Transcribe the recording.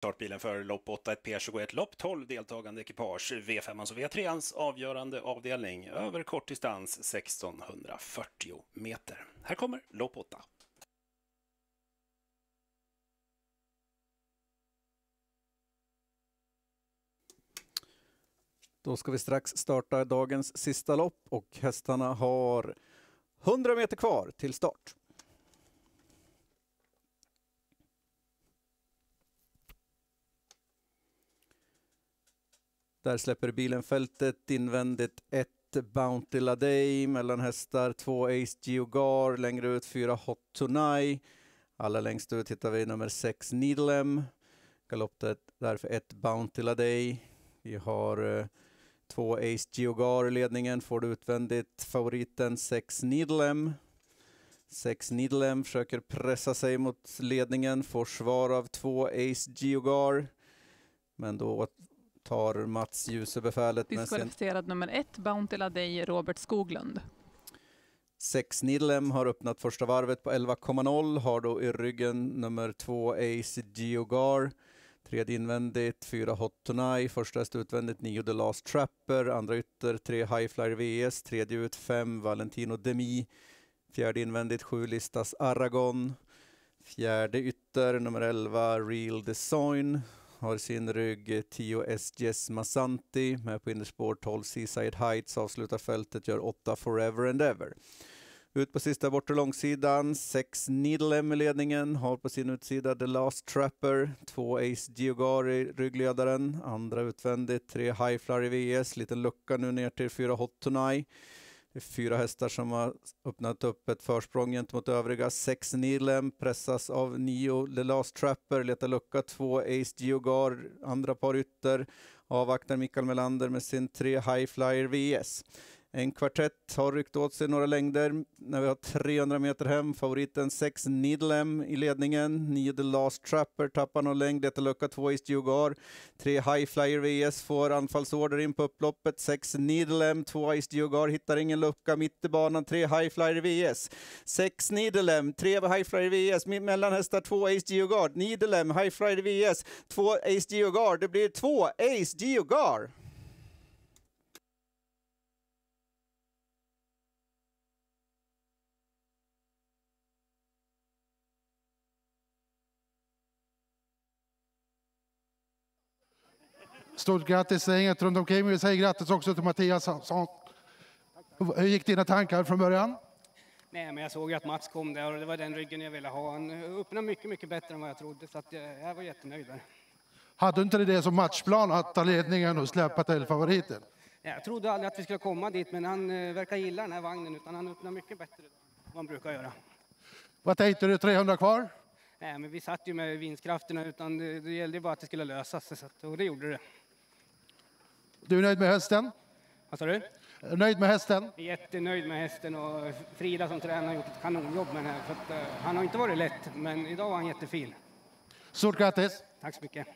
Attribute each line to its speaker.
Speaker 1: Startbilen för lopp 8, ett P21 lopp, 12 deltagande ekipage, V5 och V3ans avgörande avdelning över kortdistans 1640 meter. Här kommer lopp 8.
Speaker 2: Då ska vi strax starta dagens sista lopp och hästarna har 100 meter kvar till start. Där släpper bilen fältet invändigt ett Bounty Laday mellan hästar, två Ace Geogar, längre ut fyra Hot Tonight. Allra längst ut hittar vi nummer sex Needlem. Galopp därför ett Bounty Laday. Vi har eh, två Ace Geogar i ledningen, får du utvändigt favoriten sex Needlem. Sex Needlem försöker pressa sig mot ledningen, får svar av två Ace Geogar. Men då tar Mats Djuse befälet.
Speaker 3: Diskvalificerad nummer ett, Bounty Ladej, Robert Skoglund.
Speaker 2: Sex Nidlem har öppnat första varvet på 11,0, har då i ryggen nummer två Ace Geogar. Tredje invändigt, fyra Hot Tonight, första häst utvändigt, nio The Last Trapper, andra ytter, tre Highflyer VS, tredje ut fem Valentino Demi, fjärde invändigt, sju Listas Aragon, fjärde ytter, nummer 11 Real Design, har sin rygg 10 SGS Masanti med på innerspår 12 Seaside Heights, avslutar fältet, gör 8 Forever and Ever. Ut på sista bortre långsidan, 6 Needlem i ledningen, har på sin utsida The Last Trapper, 2 Ace Geogari, ryggledaren, andra utvändigt, 3 Highflyer i VS, liten lucka nu ner till 4 Hot Tonight. Det är fyra hästar som har öppnat upp ett försprång gentemot övriga. Sex Nilem pressas av nio The Last Trapper, letar lucka. Två Ace Geogar, andra par ytter. Avvaktar Mikael Melander med sin tre High Flyer VS. En kvartett har ryckt åt sig några längder när vi har 300 meter hem. Favoriten 6 Nidlem i ledningen. 9 The Last Trapper tappar någon längd. Detta lucka 2 East Jugar. 3 High Flyer VS får anfallsorder in på upploppet. 6 Nidlem, 2 East Jugar hittar ingen lucka mitt i banan. 3 High Flyer VS. 6 Nidlem, 3 High Flyer VS. Mellan hästar 2 Ace Geogard. Nidlem, High Flyer VS. 2 Ace Geogard. Det blir 2 Ace Geogard.
Speaker 4: Stort grattis gänget runt omkring. Vi säger grattis också till Mattias Hur gick dina tankar från början?
Speaker 5: Nej, men jag såg ju att Mats kom där och det var den ryggen jag ville ha. Han öppnade mycket, mycket bättre än vad jag trodde så att jag var jättenöjd där.
Speaker 4: Hade du inte det som matchplan att ta ledningen och släppa till favoriten?
Speaker 5: Jag trodde aldrig att vi skulle komma dit, men han eh, verkar gilla den här vagnen utan han öppnar mycket bättre än vad han brukar göra.
Speaker 4: Vad tänkte du, 300 kvar?
Speaker 5: Nej, men vi satt ju med vinstkrafterna utan det, det gällde bara att det skulle lösas så att, och det gjorde det.
Speaker 4: Du är nöjd med hästen?
Speaker 5: Vad sa du?
Speaker 4: Är du nöjd med hästen?
Speaker 5: Jättenöjd med hästen och Frida som tränare har gjort ett kanonjobb med den här. För att, uh, han har inte varit lätt, men idag var han jättefin.
Speaker 4: Stort grattis!
Speaker 5: Tack så mycket.